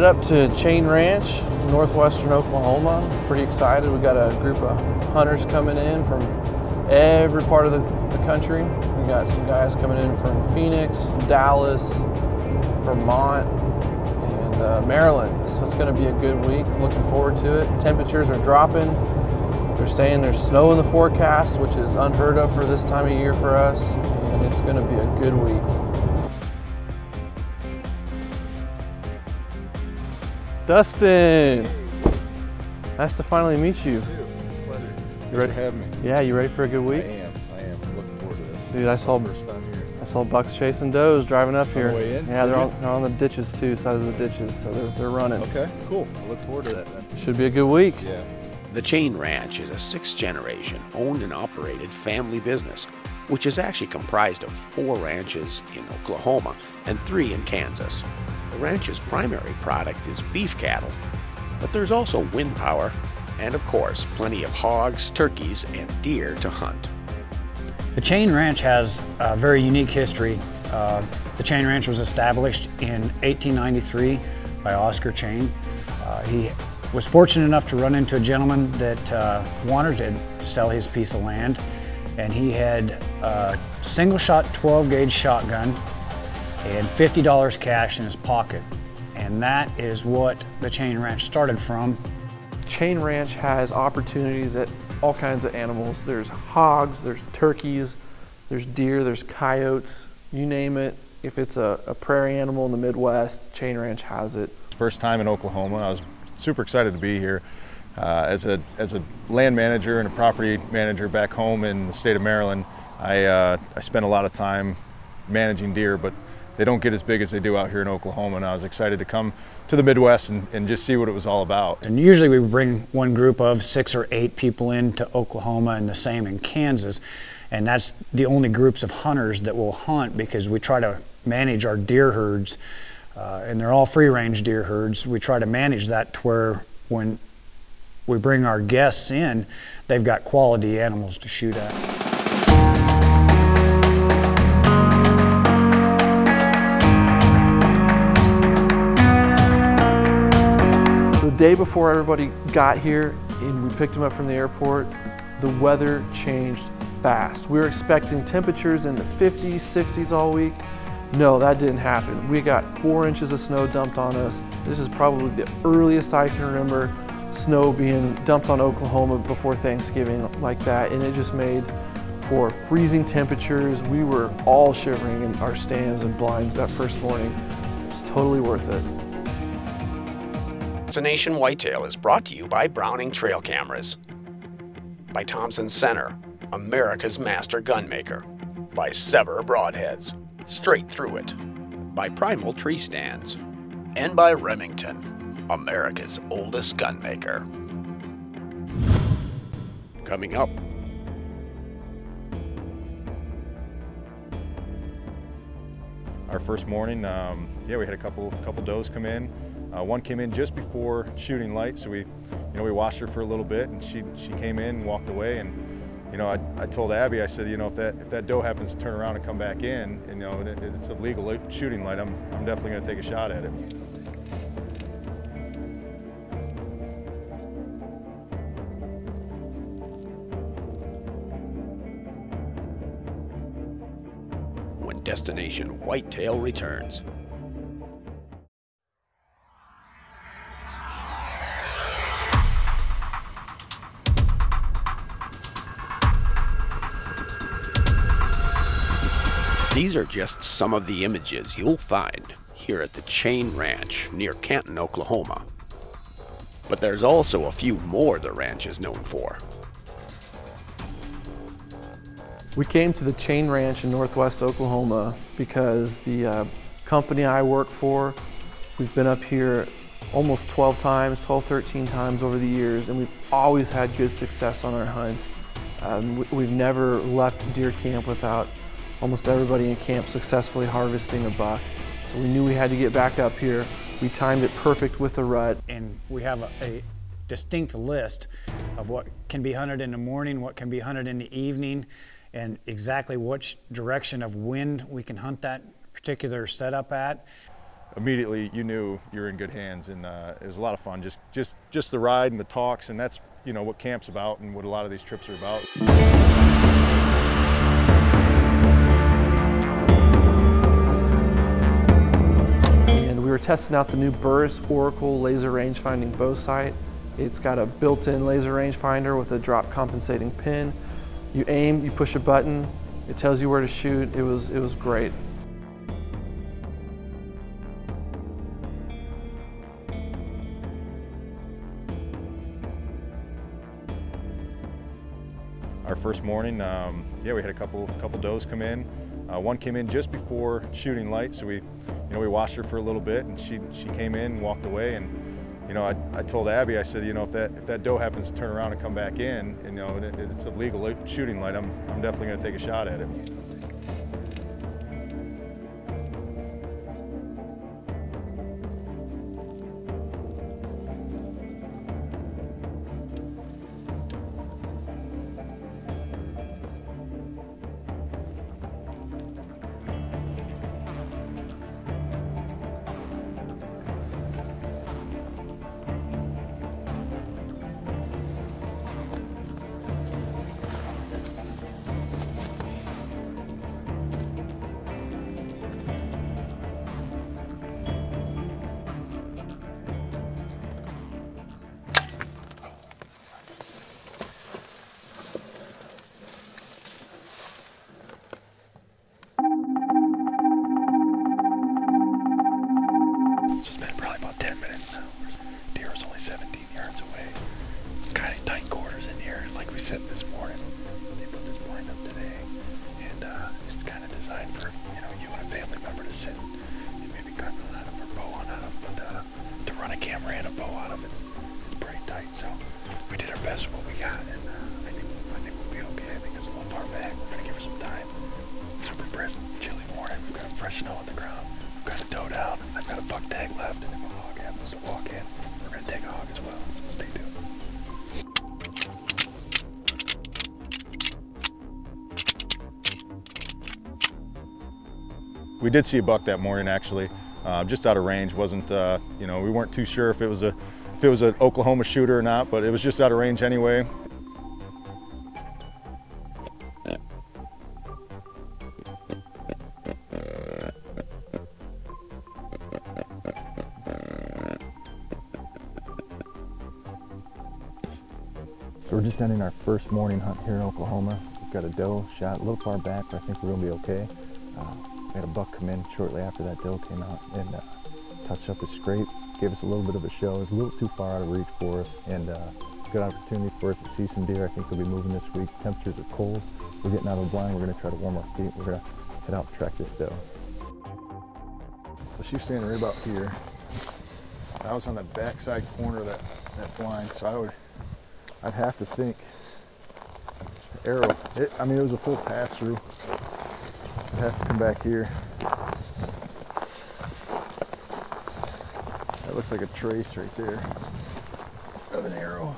headed up to Chain Ranch, northwestern Oklahoma. Pretty excited. We got a group of hunters coming in from every part of the, the country. We got some guys coming in from Phoenix, Dallas, Vermont, and uh, Maryland. So it's going to be a good week. Looking forward to it. Temperatures are dropping. They're saying there's snow in the forecast, which is unheard of for this time of year for us, and it's going to be a good week. Dustin, nice to finally meet you. You ready? to have me. Yeah, you ready for a good I week? am. I am. I'm looking forward to this. Dude, I saw First time here. I saw bucks chasing does driving up On here. the way in? Yeah, they're you? on, mm-hmm. they're on the ditches too, sides of the ditches, so they're, they're running. Okay, cool. I look forward to that then. Should be a good week. Yeah. The Chain Ranch is a sixth generation owned and operated family business, which is actually comprised of four ranches in Oklahoma and three in Kansas. The ranch's primary product is beef cattle, but there's also wind power and, of course, plenty of hogs, turkeys, and deer to hunt. The Chain Ranch has a very unique history. Uh, the Chain Ranch was established in 1893 by Oscar Chain. Uh, he was fortunate enough to run into a gentleman that uh, wanted to sell his piece of land, and he had a single shot 12 gauge shotgun and $50 cash in his pocket. And that is what the Chain Ranch started from. Chain Ranch has opportunities at all kinds of animals. There's hogs, there's turkeys, there's deer, there's coyotes, you name it. If it's a, a prairie animal in the Midwest, Chain Ranch has it. First time in Oklahoma. I was super excited to be here. Uh, as a as a land manager and a property manager back home in the state of Maryland, I uh, I spent a lot of time managing deer, but they don't get as big as they do out here in Oklahoma. And I was excited to come to the Midwest and, and just see what it was all about. And usually we bring one group of six or eight people into Oklahoma and the same in Kansas. And that's the only groups of hunters that will hunt because we try to manage our deer herds. Uh, and they're all free range deer herds. We try to manage that to where when we bring our guests in, they've got quality animals to shoot at. Day before everybody got here and we picked them up from the airport, the weather changed fast. We were expecting temperatures in the 50s, 60s all week. No, that didn't happen. We got four inches of snow dumped on us. This is probably the earliest I can remember snow being dumped on Oklahoma before Thanksgiving like that, and it just made for freezing temperatures. We were all shivering in our stands and blinds that first morning. It's totally worth it. Destination Whitetail is brought to you by Browning Trail Cameras, by Thompson Center, America's master gunmaker, by Sevr Broadheads, straight through it, by Primal Tree Stands, and by Remington, America's oldest gunmaker. Coming up, our first morning, um, yeah, we had a couple couple does come in. Uh, one came in just before shooting light, so we, you know, we watched her for a little bit, and she she came in and walked away. And you know, I, I told Abby, I said, you know, if that if that doe happens to turn around and come back in, you know, it, it's a legal shooting light, I'm I'm definitely going to take a shot at it. when Destination Whitetail returns. These are just some of the images you'll find here at the Chain Ranch near Canton, Oklahoma. But there's also a few more the ranch is known for. We came to the Chain Ranch in northwest Oklahoma because the uh, company I work for, we've been up here almost 12 times, 12, 13 times over the years, and we've always had good success on our hunts. Um, we, we've never left deer camp without almost everybody in camp successfully harvesting a buck. So we knew we had to get back up here. We timed it perfect with the rut. and we have a, a distinct list of what can be hunted in the morning, what can be hunted in the evening, and exactly which direction of wind we can hunt that particular setup at. immediately you knew you were in good hands, and uh, it was a lot of fun. Just just just the ride and the talks, and that's you know what camp's about and what a lot of these trips are about. Testing out the new Burris Oracle laser range-finding bow sight. It's got a built-in laser rangefinder with a drop compensating pin. You aim, you push a button, it tells you where to shoot. It was, it was great. Our first morning, um, yeah, we had a couple couple does come in. Uh, one came in just before shooting light, so we, you know, we watched her for a little bit, and she she came in, and walked away, and you know, I, I told Abby, I said, you know, if that if that doe happens to turn around and come back in, you know, it, it's a legal shooting light, I'm I'm definitely going to take a shot at it. Run a bow out of it's it's pretty tight. So we did our best with what we got, and uh, I think I think we'll be okay. I think it's a little far back. We're gonna give her some time. Super brisk, chilly morning. We've got fresh snow on the ground. We've got a doe down. I've got a buck tag left, and if a hog happens to walk in, we're gonna take a hog as well. So stay tuned. We did see a buck that morning, actually, uh, just out of range. wasn't uh, You know, we weren't too sure if it was a if it was an Oklahoma shooter or not, but it was just out of range anyway. So we're just ending our first morning hunt here in Oklahoma. We've got a doe shot a little far back, but I think we're gonna be okay. We had a buck come in shortly after that doe came out and uh, touched up his scrape, gave us a little bit of a show. It was a little too far out of reach for us and uh, good opportunity for us to see some deer. I think they'll be moving this week. Temperatures are cold. We're getting out of the blind. We're gonna try to warm our feet. We're gonna head out and track this doe. So she's standing right about here. I was on the backside corner of that, that blind, so I would I'd have to think arrow. It, I mean, it was a full pass through. Have to come back here. That looks like a trace right there of an arrow.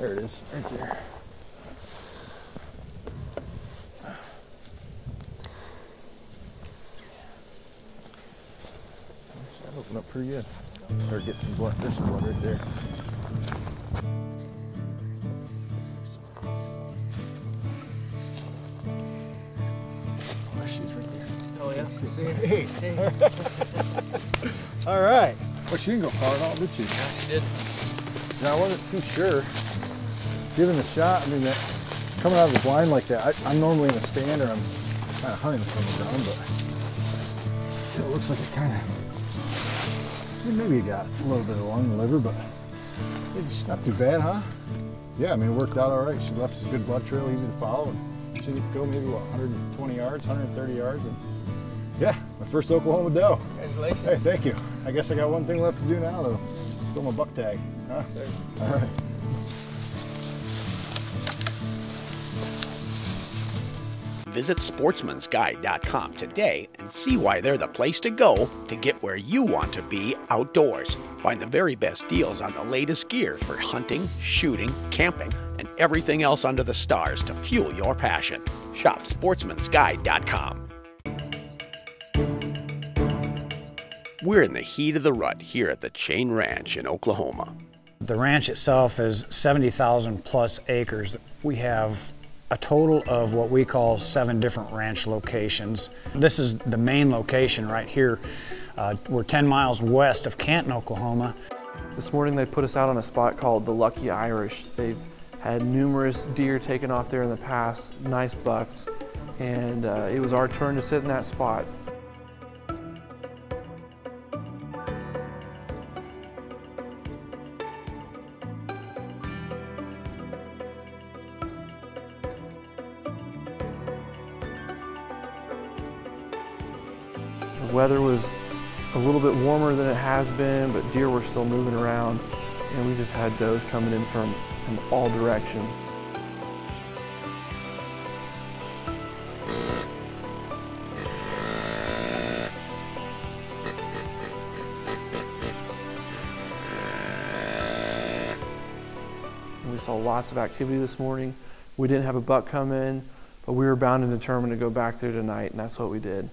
There it is, right there. That opened up pretty good. Start getting some blood. Some blood right there. All right. Well, she didn't go far at all, did she? Yeah, she did. No, I wasn't too sure. Given the shot, I mean, that coming out of the blind like that, I, I'm normally in a stand or I'm kind of hunting from the ground, but it looks like it kind of, maybe it got a little bit along the liver, but it's not too bad, huh? Yeah, I mean, it worked out all right. She left us a good blood trail, easy to follow, and she could go maybe, what, 120 yards, 130 yards, and yeah, my first Oklahoma doe. Congratulations. Hey, thank you. I guess I got one thing left to do now, though. Fill my buck tag. Huh? Sir. All right. Visit sportsmansguide.com today and see why they're the place to go to get where you want to be outdoors. Find the very best deals on the latest gear for hunting, shooting, camping, and everything else under the stars to fuel your passion. Shop sportsmansguide.com. We're in the heat of the rut here at the Chain Ranch in Oklahoma. The ranch itself is 70,000 plus acres. We have a total of what we call seven different ranch locations. This is the main location right here. Uh, we're 10 miles west of Canton, Oklahoma. This morning they put us out on a spot called the Lucky Irish. They've had numerous deer taken off there in the past, nice bucks, and uh, it was our turn to sit in that spot. Warmer than it has been, but deer were still moving around, and we just had does coming in from, from all directions. We saw lots of activity this morning. We didn't have a buck come in, but we were bound and determined to go back there tonight, and that's what we did.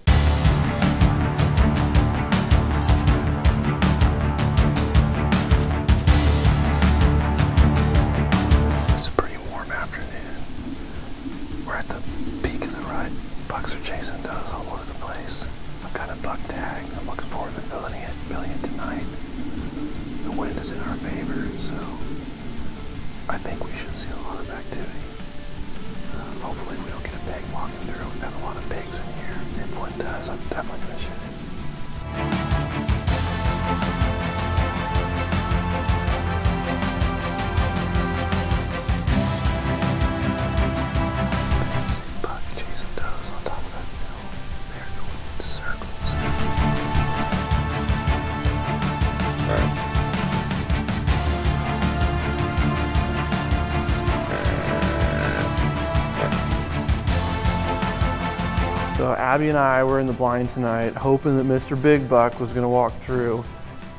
Abby and I were in the blind tonight, hoping that Mr. Big Buck was going to walk through,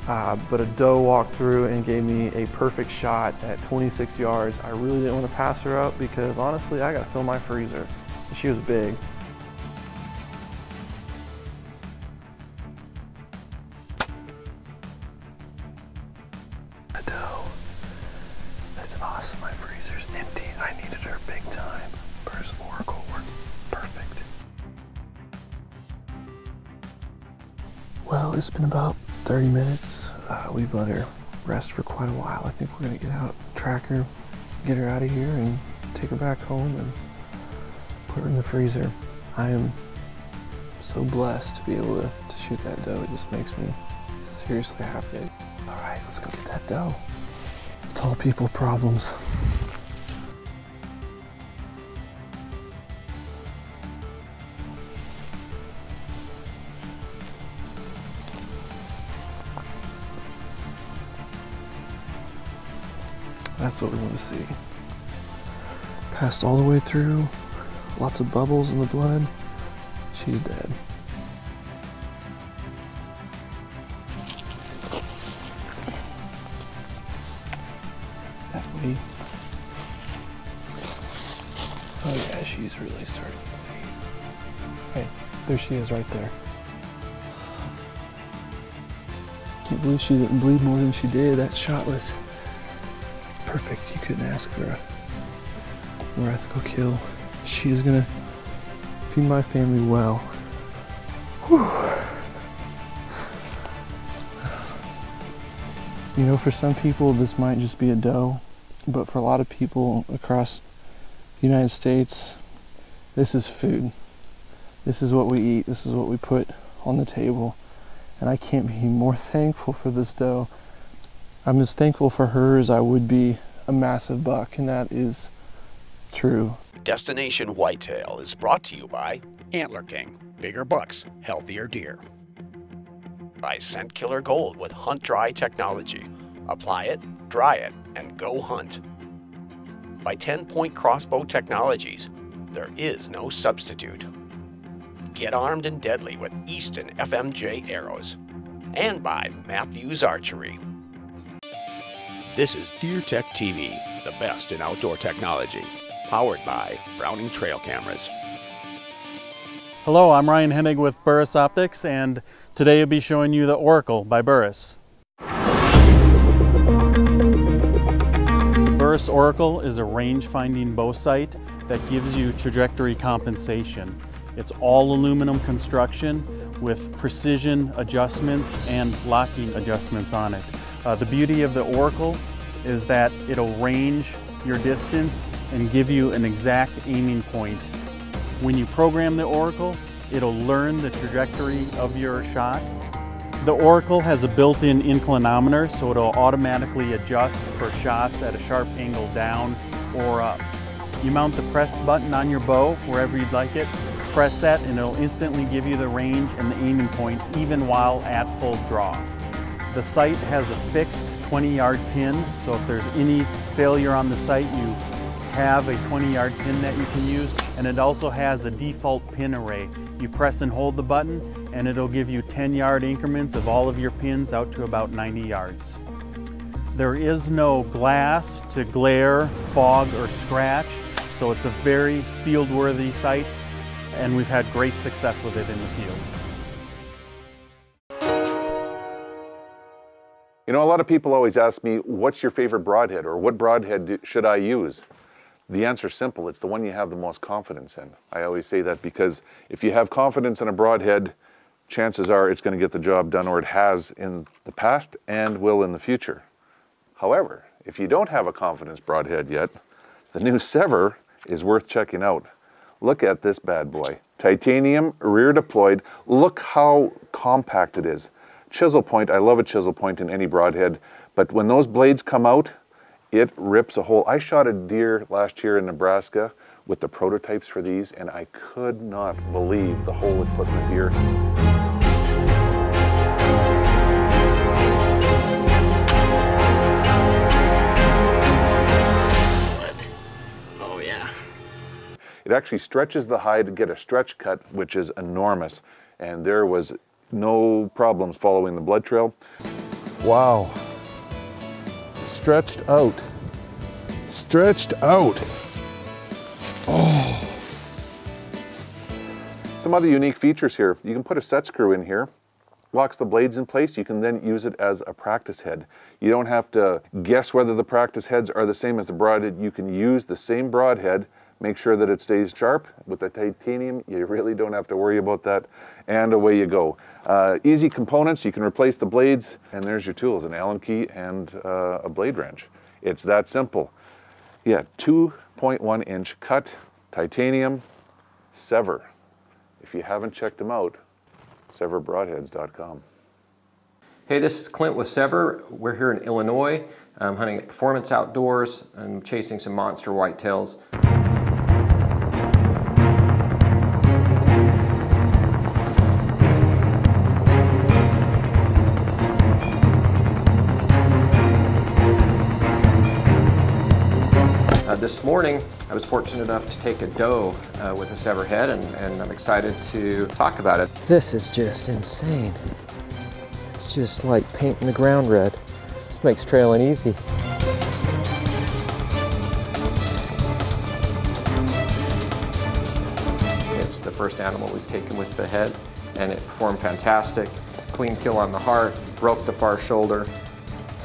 uh, but a doe walked through and gave me a perfect shot at 26 yards. I really didn't want to pass her up because honestly, I got to fill my freezer. She was big. Let her rest for quite a while. I think we're to get out, track her, get her out of here, and take her back home and put her in the freezer. I am so blessed to be able to, to shoot that doe. It just makes me seriously happy. All right, let's go get that doe. Tall people problems. That's what we want to see. Passed all the way through, lots of bubbles in the blood. She's dead. That way. Oh yeah, she's really starting to bleed. Hey, there she is right there. Can't believe she didn't bleed more than she did. That shot was perfect. You couldn't ask for a more ethical kill. She is gonna feed my family well. Whew. You know, for some people, this might just be a doe, but for a lot of people across the United States, this is food. This is what we eat. This is what we put on the table. And I can't be more thankful for this doe. I'm as thankful for her as I would be a massive buck, and that is true. Destination Whitetail is brought to you by Antler King, bigger bucks, healthier deer. By Scent Killer Gold with Hunt Dry technology. Apply it, dry it, and go hunt. By 10 Point Crossbow Technologies. There is no substitute. Get armed and deadly with Easton FMJ arrows. And by Mathews Archery. This is Deer Tech TV, the best in outdoor technology, powered by Browning Trail Cameras. Hello, I'm Ryan Hennig with Burris Optics, and today I'll be showing you the Oracle by Burris. Burris Oracle is a range-finding bow sight that gives you trajectory compensation. It's all aluminum construction with precision adjustments and locking adjustments on it. Uh, the beauty of the Oracle is that it'll range your distance and give you an exact aiming point when you program the Oracle, it'll learn the trajectory of your shot. The Oracle has a built-in inclinometer, so it'll automatically adjust for shots at a sharp angle down or up. You mount the press button on your bow wherever you'd like it, press that and it'll instantly give you the range and the aiming point even while at full draw. The sight has a fixed 20 yard pin, so if there's any failure on the sight, you have a 20 yard pin that you can use and it also has a default pin array. You press and hold the button and it'll give you 10 yard increments of all of your pins out to about 90 yards. There is no glass to glare, fog or scratch so it's a very field worthy sight and we've had great success with it in the field. You know, a lot of people always ask me, what's your favorite broadhead or what broadhead should I use? The answer is simple. It's the one you have the most confidence in. I always say that because if you have confidence in a broadhead, chances are it's going to get the job done or it has in the past and will in the future. However, if you don't have a confidence broadhead yet, the new Sevr is worth checking out. Look at this bad boy. Titanium, rear deployed. Look how compact it is. Chisel point, I love a chisel point in any broadhead, but when those blades come out, it rips a hole. I shot a deer last year in Nebraska with the prototypes for these, and I could not believe the hole it put in the deer. Oh yeah. It actually stretches the hide to get a stretch cut, which is enormous. And there was no problems following the blood trail. Wow. Stretched out. Stretched out. Oh. Some other unique features here. You can put a set screw in here, locks the blades in place. You can then use it as a practice head. You don't have to guess whether the practice heads are the same as the broadhead. You can use the same broadhead, make sure that it stays sharp. With the titanium, you really don't have to worry about that. And away you go. Uh, easy components. You can replace the blades, and there's your tools: an Allen key and uh, a blade wrench. It's that simple. Yeah, 2.1 inch cut titanium Sevr. If you haven't checked them out, sevrbroadheads.com. Hey, this is Clint with Sevr. We're here in Illinois, um, hunting at Performance Outdoors and chasing some monster whitetails. This morning, I was fortunate enough to take a doe uh, with a Sevr head, and, and I'm excited to talk about it. This is just insane. It's just like painting the ground red. This makes trailing easy. It's the first animal we've taken with the head, and it performed fantastic. Clean kill on the heart, broke the far shoulder.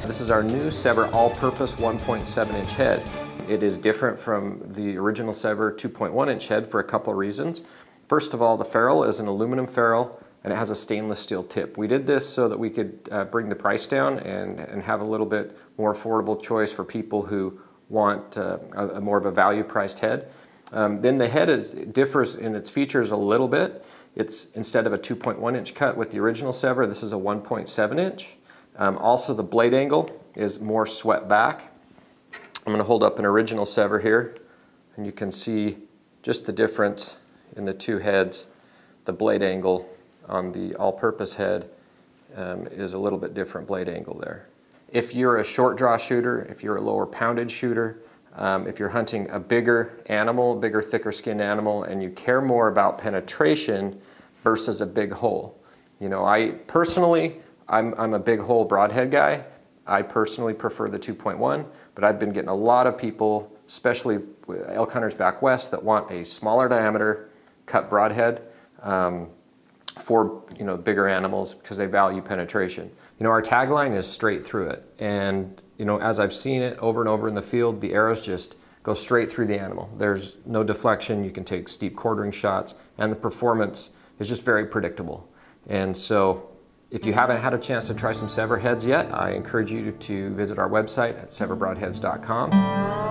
This is our new Sevr all-purpose 1.7 inch head. It is different from the original Sevr 2.1 inch head for a couple reasons. First of all, the ferrule is an aluminum ferrule and it has a stainless steel tip. We did this so that we could uh, bring the price down and, and have a little bit more affordable choice for people who want uh, a, a more of a value priced head. Um, then the head is, differs in its features a little bit. It's instead of a 2.1 inch cut with the original Sevr, this is a 1.7 inch. Um, also the blade angle is more swept back. I'm going to hold up an original Sevr here and you can see just the difference in the two heads. The blade angle on the all-purpose head um, is a little bit different blade angle there. If you're a short draw shooter, if you're a lower poundage shooter, um, if you're hunting a bigger animal, bigger, thicker skinned animal, and you care more about penetration versus a big hole. You know, I personally, I'm, I'm a big hole broadhead guy. I personally prefer the 2.1, but I've been getting a lot of people, especially elk hunters back west, that want a smaller diameter cut broadhead. um, for you know bigger animals because they value penetration. You know, our tagline is straight through it, and you know, as I've seen it over and over in the field, the arrows just go straight through the animal. There's no deflection. You can take steep quartering shots, and the performance is just very predictable. And so, if you haven't had a chance to try some Sevr heads yet, I encourage you to visit our website at sevrbroadheads.com.